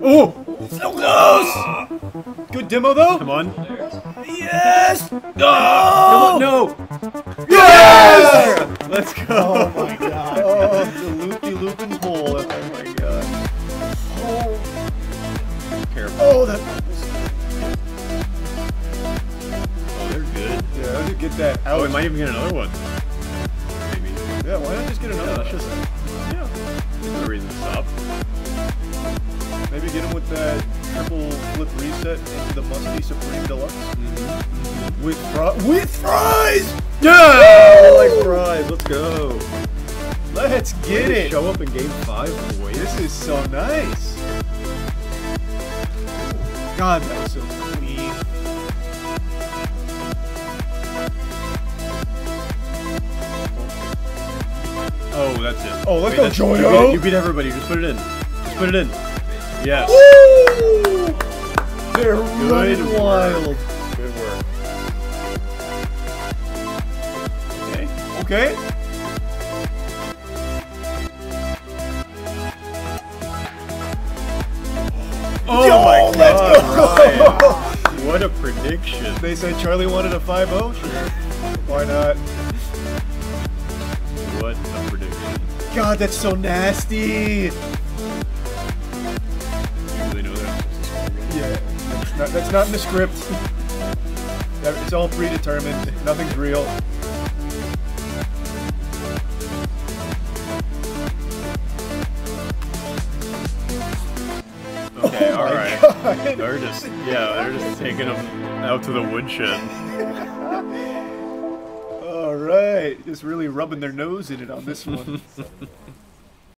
Oh! So close! Good demo though? Come on. Yes! No! on. No. Yes! Let's go. Oh my god. Oh, the loopy looping hole. Oh my god. Oh, Careful. oh that. Oh, they're good. Yeah, how did you get that out? Oh, we might even get another one. Maybe. Yeah, why not just get another Yeah, one? just. Yeah. That triple flip reset into the musty Supreme Deluxe. Mm-hmm. With fri- with fries! Yeah! I like fries. Let's go. Let's get it! Show up in game five, boys. This is so nice. God, that was so clean. Oh, that's it. Oh, let's Wait, go, you Joyo. You beat everybody. Just put it in. Just put it in. Yes. Woo! They're Good running work. wild. Good work. Okay. Okay. Oh Yo, my god, go. Ryan. What a prediction. They said Charlie wanted a 5-0. Sure. Why not? What a prediction. God, that's so nasty. Not, that's not in the script. It's all predetermined. Nothing's real. Okay, Oh alright. God. They're just, yeah, they're just taking them out to the woodshed. All right, just really rubbing their nose in it on this one.